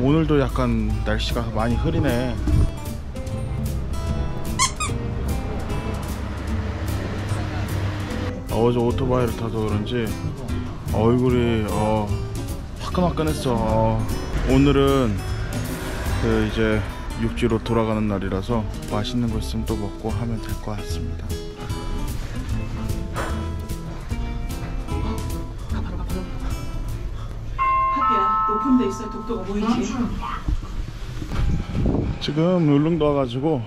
오늘도 약간 날씨가 많이 흐리네. 어제 오토바이를 타서 그런지 얼굴이 어, 화끈화끈했어. 어, 오늘은 그 이제 육지로 돌아가는 날이라서 맛있는 거 있으면 또 먹고 하면 될 것 같습니다. 높은 데 있어야 독도가 보이지 지금 울릉도 와가지고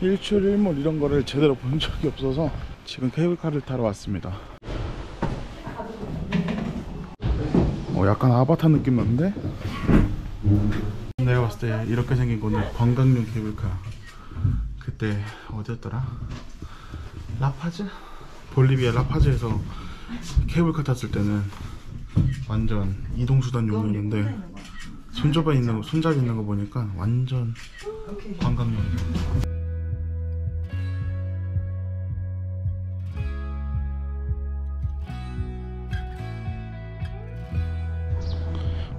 일출 일몰 이런 거를 제대로 본 적이 없어서 지금 케이블카를 타러 왔습니다. 어, 약간 아바타 느낌 나는데? 내가 봤을 때 이렇게 생긴 거는 관광용 케이블카. 그때 어디였더라? 라파즈? 볼리비아 라파즈에서 케이블카 탔을 때는 완전 이동수단용이었는데 손잡아 있는 거, 손잡이 있는 거 보니까 완전 관광용이에요.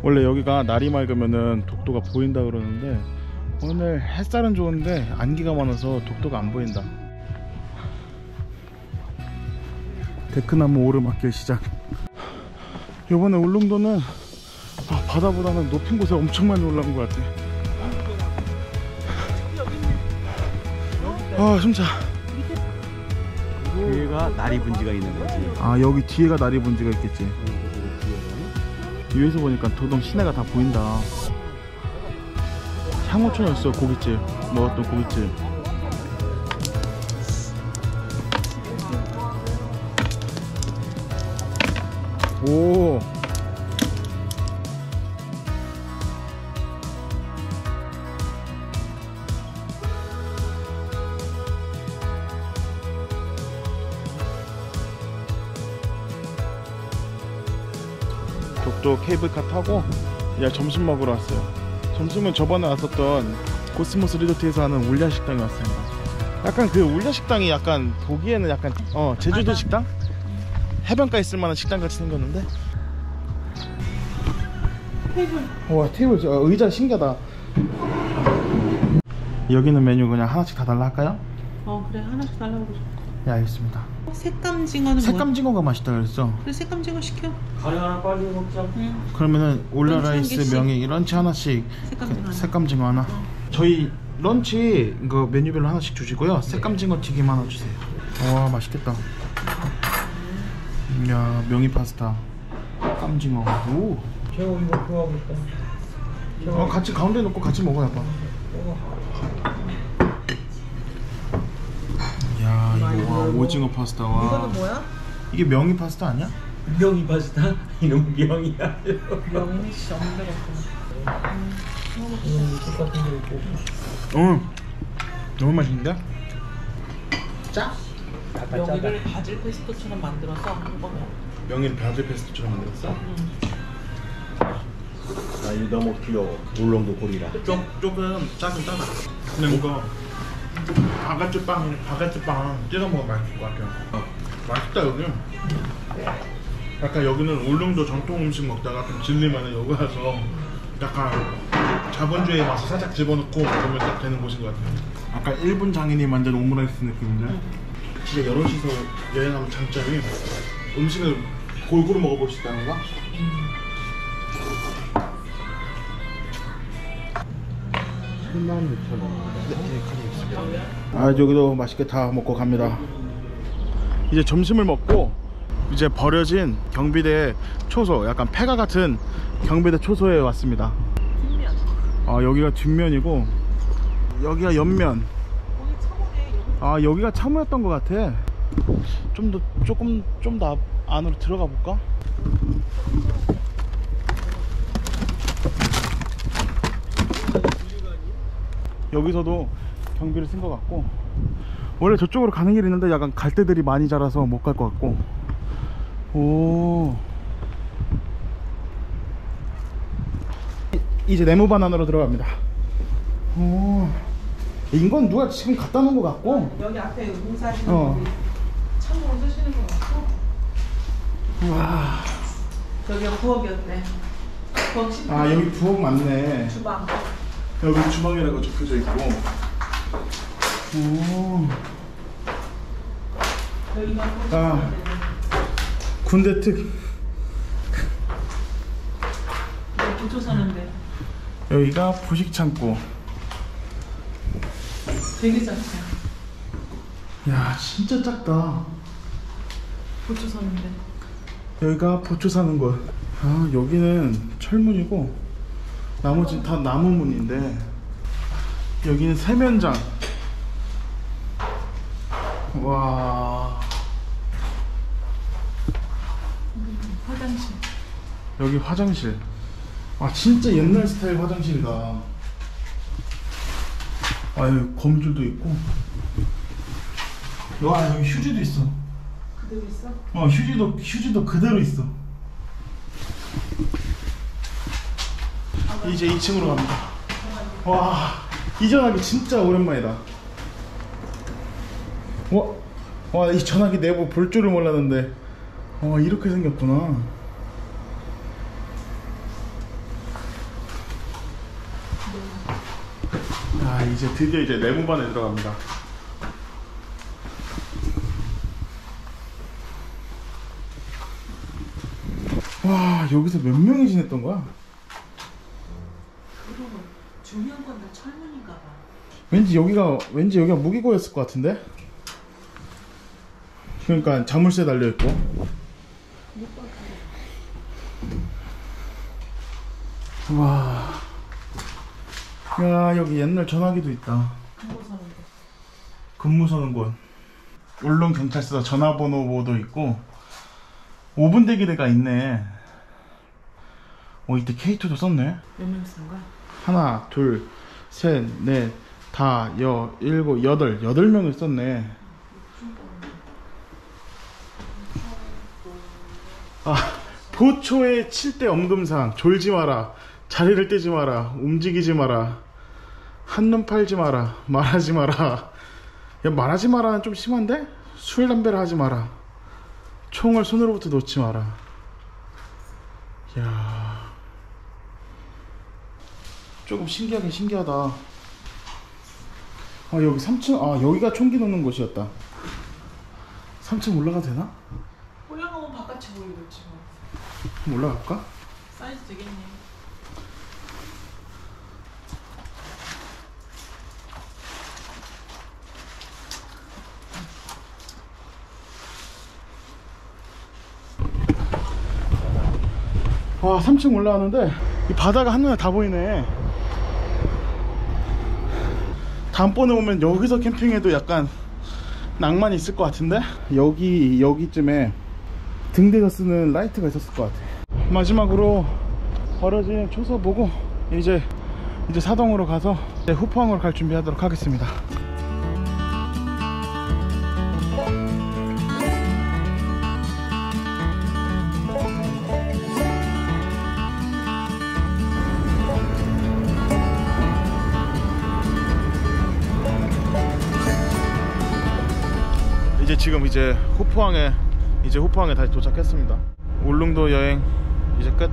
원래 여기가 날이 맑으면은 독도가 보인다 그러는데 오늘 햇살은 좋은데 안개가 많아서 독도가 안 보인다. 데크나무 오르막길 시작. 이번에 울릉도는 아, 바다보다는 높은 곳에 엄청 많이 올라온 것 같아. 아, 숨차. 뒤에가 나리 분지가 있는 거지. 아, 여기 뒤에가 나리 분지가 있겠지. 위에서 보니까 도동 시내가 다 보인다. 향호촌이었어, 고깃집. 먹었던 고깃집. 오. 독도 케이블카 타고 이제 점심 먹으러 왔어요. 점심은 저번에 왔었던 코스모스 리조트에서 하는 울라 식당에 왔습니다. 약간 그 울라 식당이 약간 보기에는 약간 어 제주도 식당? 해변가에 있을 만한 식당 같이 생겼는데. 테이블 와 테이블 저 의자 신기하다. 여기는 메뉴 그냥 하나씩 다 달라 할까요? 어 그래 하나씩 달라고 그러죠 네 알겠습니다. 색감징어는 뭐야? 색감징어가 맛있다 그랬어. 그래 색감징어 시켜 가래 하나 빨리 먹자. 응 그러면은 올라 런치 한 라이스 개씩. 명이 런치 하나씩 색감징어 하나 색감징어 하나. 저희 런치 그 메뉴별로 하나씩 주시고요. 색감징어 튀김 하나 주세요. 와 맛있겠다. 야 명이 파스타. 깜징어. 오. 최고 이거 좋아하겠다. 어 같이 가운데 놓고 같이 먹어 야 봐. 야 이거 와 오징어 파스타 와. 이거는 뭐야? 이게 명이 파스타 아니야? 명이 파스타? 이놈 명이야. 명이 씨 없는 데가 없구나 음, 똑같은 거 있고. 응. 너무 맛있는데? 짜? 명이를 바질 페스토처럼 만들어서 한 거면 명이를 바질 페스토처럼 만들었어? 아, 이 너무 귀여워. 울릉도 고리라. 좀 조금 짜긴 짜다. 근데 이거 바가지 빵 바가지 빵 찍어 먹으면 맛있을 것 같아요. 어, 맛있다 여기. 약간 여기는 울릉도 전통 음식 먹다가 좀 질리면은 여기 와서 약간 자본주의 맛을 살짝 집어넣고 먹으면 딱 되는 곳인 것 같아요. 아까 일본 장인이 만든 오므라이스 느낌인데. 진짜 여럿이서 여행하면 장점이 음식을 골고루 먹어볼 수 있다는 거. 아 여기도 맛있게 다 먹고 갑니다. 이제 점심을 먹고 이제 버려진 경비대 초소, 약간 폐가 같은 경비대 초소에 왔습니다. 뒷면 아 여기가 뒷면이고 여기가 옆면. 아 여기가 참호였던 것 같아. 좀 더 조금 좀 더 안으로 들어가 볼까? 여기서도 경비를 쓴 것 같고. 원래 저쪽으로 가는 길이 있는데 약간 갈대들이 많이 자라서 못 갈 것 같고. 오. 이제 네모반 안으로 들어갑니다. 오 이건 누가 지금 갖다 놓은 것 같고 여기 앞에 공사하시는 어. 분이 창고로 쓰시는 거 같고 와 저기가 부엌이었대 거실 아 여기 부엌 맞네. 주방. 여기 주방이라고 적혀져 있고. 오. 여기가 아. 군대 특. 보조 사는데 여기가 부식 창고. 되게 작다. 야 진짜 작다. 보조 사는데. 여기가 보초 사는 곳. 아 여기는 철문이고 나머지는 다 나무 문인데 여기는 세면장. 와 화장실. 여기 화장실. 아 진짜 옛날 스타일 화장실이다. 아 여기 거미줄도 있고. 와 여기 휴지도 있어. 그대로 있어? 어 휴지도 휴지도 그대로 있어. 이제 2층으로 갑니다. 와 이전화기 진짜 오랜만이다. 와, 와이 전화기 내부 볼 줄을 몰랐는데, 와 이렇게 생겼구나. 아 이제 드디어 이제 내무반에 들어갑니다. 와 여기서 몇 명이 지냈던 거야? 그리고 중요한 건 다 철문인가 봐. 왠지 여기가 왠지 여기가 무기고였을 것 같은데? 그러니까 자물쇠 달려 있고. 와. 야 여기 옛날 전화기도 있다. 한국 사는데. 근무 서는 곳. 울릉 경찰서 전화번호도 있고 5분 대기대가 있네. 어 이때 K2도 썼네. 몇명 쓴 거야? 하나, 둘, 셋, 넷, 다, 여, 일곱, 여덟, 여덟 명을 썼네. 아, 보초에 칠때 엄금상, 졸지 마라, 자리를 떼지 마라, 움직이지 마라, 한눈 팔지 마라, 말하지 마라. 야, 말하지 마라는 좀 심한데? 술, 담배를 하지 마라. 총을 손으로부터 놓지 마라. 야 조금 신기하긴 신기하다. 아 여기 3층 아 여기가 총기 놓는 곳이었다. 3층 올라가도 되나? 올라가면 바깥이 보이겠지 뭐. 한번 올라갈까? 사이즈 되겠네. 와 3층 올라왔는데 이 바다가 한눈에 다 보이네. 다음번에 오면 여기서 캠핑해도 약간 낭만이 있을 것 같은데 여기 여기쯤에 등대가 쓰는 라이트가 있었을 것 같아. 마지막으로 버려진 초소 보고 이제 이제 사동으로 가서 후포항으로 갈 준비하도록 하겠습니다. 이제 지금 이제 후포항에 이제 후포항에 다시 도착했습니다. 울릉도 여행 이제 끝.